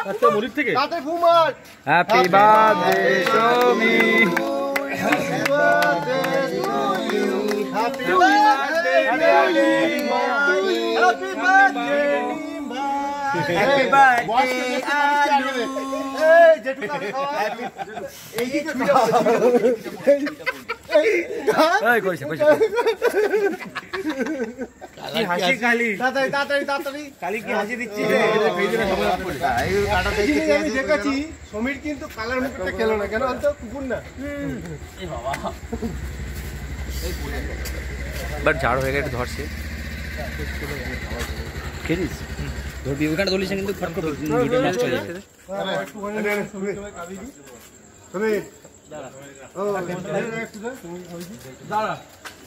আচ্ছা মরির থেকে তাড়াতাড়ি ফু মার happy birthday to me happy birthday to you happy birthday happy birthday happy birthday আলু এই জেঠু কাকে খাওয়া এই কি ছুটা এই কইছে কইছে কি হাসি কালি তাড়াতাড়ি তাড়াতাড়ি তাড়াতাড়ি। কালি কি হাসি দিচ্ছি আমি দেখেছি সমীর কিন্তু কালার মুকুটটা খেলো না কেন? বলতো কুকুর না। বাট ঝাড় হয়ে গেছে ধরছে। খেলিস? ধরবি ওখানে ধরলিস কিন্তু ফট করে ভিডিও নষ্ট হয়ে যাবে। সমীর ও দাঁড়া।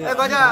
এ গজা